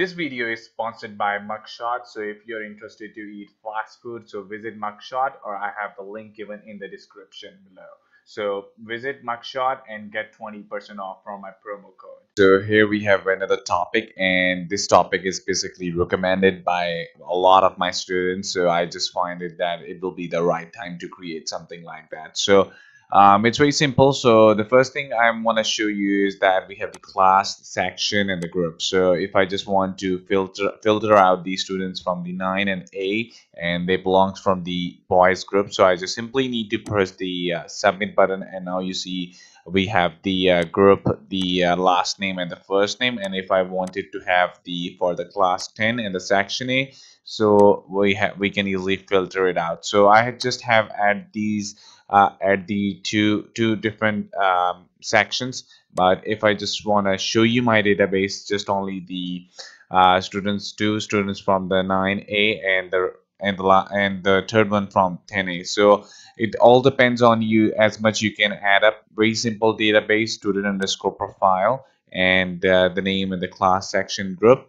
This video is sponsored by Mugshot. So if you're interested to eat fast food, so visit Mugshot or I have the link given in the description below. So visit Mugshot and get 20% off from my promo code. So here we have another topic and this topic is basically recommended by a lot of my students. So I just find it that it will be the right time to create something like that. So um, it's very simple. So the first thing I want to show you is that we have the class section and the group. So if I just want to filter filter out the students from the 9 and A and they belong from the boys group. So I just simply need to press the uh, submit button and now you see we have the uh, group, the uh, last name and the first name. And if I wanted to have the for the class 10 and the section A, so we have we can easily filter it out. So I just have add these uh, at the two two different um, sections. But if I just want to show you my database just only the uh, students two students from the 9a and the and the and the third one from 10a so it all depends on you as much you can add up. Very simple database student underscore profile and uh, the name and the class section group.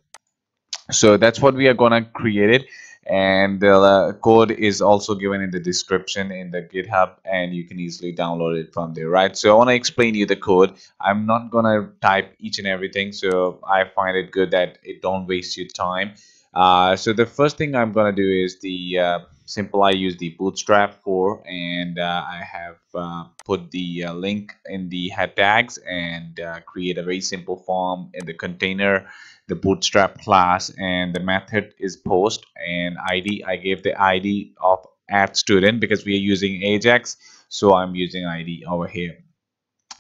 So that's what we are gonna create it and the uh, code is also given in the description in the github and you can easily download it from there right? So i want to explain you the code. I'm not gonna type each and everything so i find it good that it don't waste your time. Uh, so the first thing i'm gonna do is the uh, simple i use the bootstrap for and uh, i have uh, put the uh, link in the head tags and create a very simple form in the container the bootstrap class and the method is post and id i gave the id of add student because we are using ajax so i'm using id over here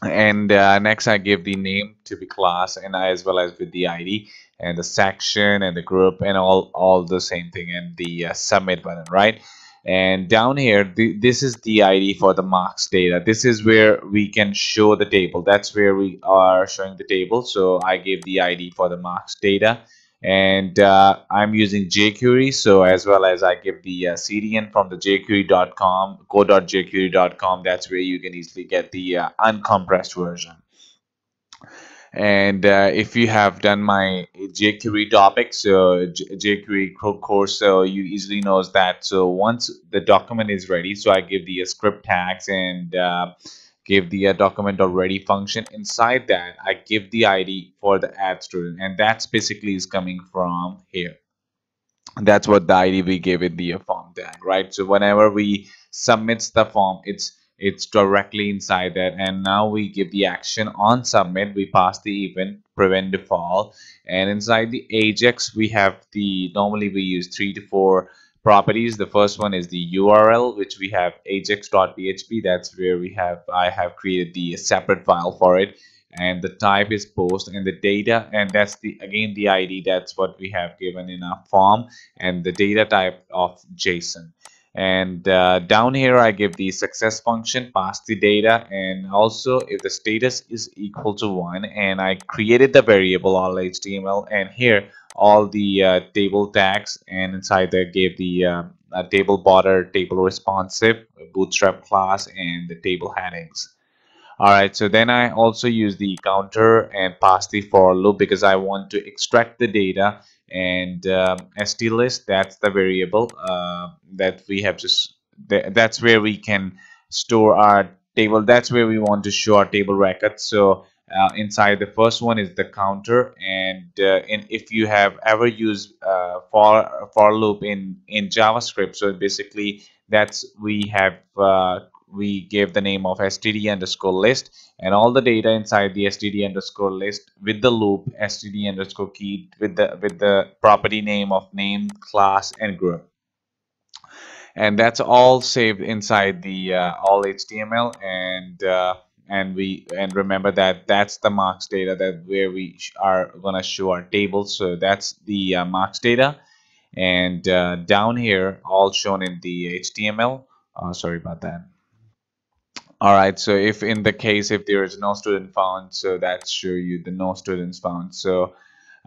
and uh, next i give the name to the class and I, as well as with the id and the section and the group and all all the same thing and the uh, submit button right? And down here the, this is the id for the marks data. This is where we can show the table. That's where we are showing the table. So i gave the id for the marks data and uh, i'm using jquery so as well as i give the uh, cdn from the jquery.com code.jquery.com that's where you can easily get the uh, uncompressed version. And uh, if you have done my jQuery topic so jQuery course so you easily knows that. So once the document is ready so I give the uh, script tags and uh, give the uh, document already function inside that I give the ID for the add student and that's basically is coming from here. That's what the ID we gave it the uh, form tag right? So whenever we submits the form it's it's directly inside that and now we give the action on submit. We pass the event prevent default and inside the ajax we have the normally we use three to four properties. The first one is the url which we have ajax.php that's where we have i have created the separate file for it. And the type is post and the data and that's the again the id that's what we have given in our form and the data type of json. And uh, down here I give the success function pass the data and also if the status is equal to one and I created the variable all HTML and here all the uh, table tags and inside there gave the uh, table border table responsive bootstrap class and the table headings. Alright, so then I also use the counter and pass the for loop because I want to extract the data and um, st list that's the variable uh, that we have just th that's where we can store our table that's where we want to show our table records. So uh, inside. The first one is the counter and uh, if you have ever used uh, for for loop in in javascript so basically that's we have uh, we gave the name of std underscore list and all the data inside the std underscore list with the loop std underscore key with the with the property name of name class and group. And that's all saved inside the uh, all html and uh, and we and remember that that's the marks data that where we are going to show our table so that's the uh, marks data. And uh, down here all shown in the html uh, sorry about that. All right so if in the case if there is no student found so that show you the no students found. So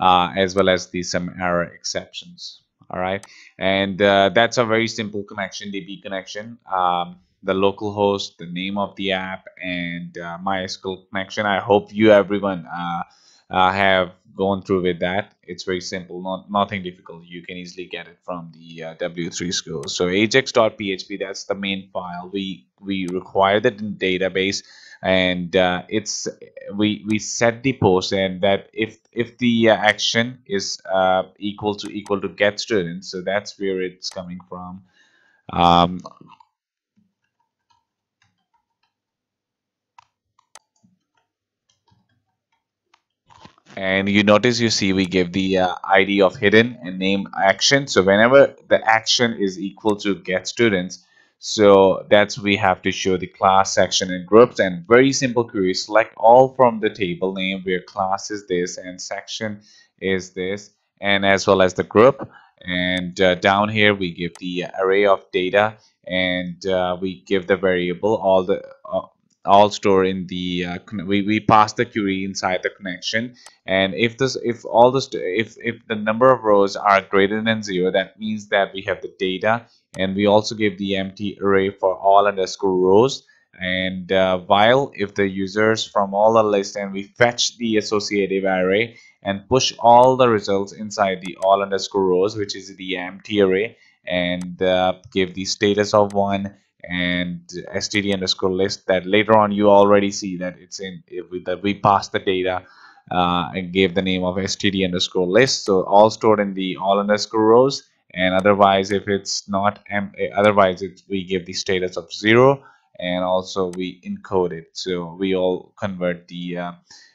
uh, as well as the some error exceptions. All right? And uh, that's a very simple connection db connection. Um, the local host the name of the app and uh, mysql connection i hope you everyone uh, uh, have gone through with that. It's very simple, not nothing difficult. You can easily get it from the uh, W3 school. So ajax.php, that's the main file. We we require in database, and uh, it's we we set the post and that if if the uh, action is uh, equal to equal to get students, so that's where it's coming from. Um, and you notice you see we give the uh, id of hidden and name action. So whenever the action is equal to get students so that's we have to show the class section and groups. And very simple query select all from the table name where class is this and section is this and as well as the group. And uh, down here we give the array of data and uh, we give the variable all the uh, all store in the uh, we, we pass the query inside the connection. And if this if all this if if the number of rows are greater than zero that means that we have the data. And we also give the empty array for all underscore rows. And uh, while if the users from all the list and we fetch the associative array and push all the results inside the all underscore rows which is the empty array and uh, give the status of one and std underscore list that later on you already see that it's in that we passed the data uh, and gave the name of std underscore list. So all stored in the all underscore rows. And otherwise if it's not m otherwise it, we give the status of zero and also we encode it. So we all convert the uh,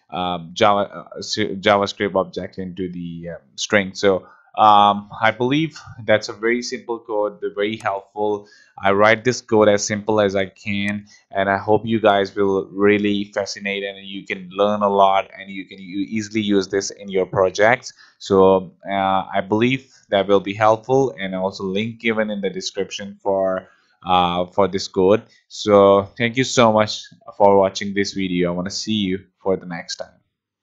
um, java uh, javascript object into the um, string. So um, I believe that's a very simple code, very helpful. I write this code as simple as I can, and I hope you guys will really fascinate and you can learn a lot and you can easily use this in your projects. So uh, I believe that will be helpful, and also link given in the description for uh, for this code. So thank you so much for watching this video. I want to see you for the next time.